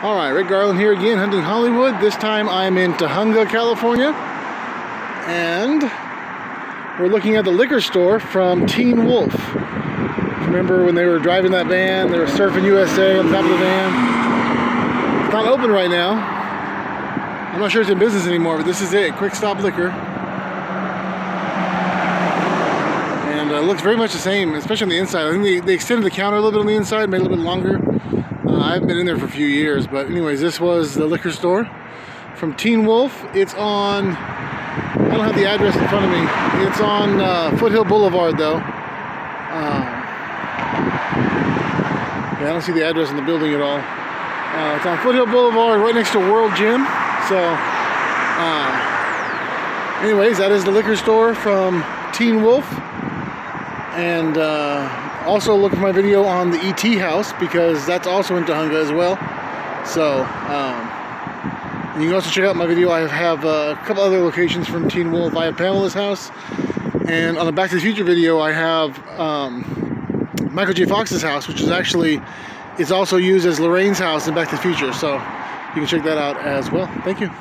All right, Rick Garland here again, hunting Hollywood. This time I'm in Tujunga, California. And we're looking at the liquor store from Teen Wolf. Remember when they were driving that van, they were surfing USA on top of the van? It's not open right now. I'm not sure it's in business anymore, but this is it, Quick Stop Liquor. And uh, looks very much the same, especially on the inside. I think they, they extended the counter a little bit on the inside, made it a little bit longer. Uh, I haven't been in there for a few years, but anyways, this was the liquor store from Teen Wolf. It's on, I don't have the address in front of me. It's on uh, Foothill Boulevard though. Um, yeah, I don't see the address in the building at all. Uh, it's on Foothill Boulevard, right next to World Gym. So, uh, anyways, that is the liquor store from Teen Wolf. And uh, also look at my video on the ET house because that's also in Tujunga as well. So, um, you can also check out my video. I have uh, a couple other locations from Teen Wolf. Have Pamela's house. And on the Back to the Future video, I have um, Michael J. Fox's house, which is actually, it's also used as Lorraine's house in Back to the Future. So you can check that out as well. Thank you.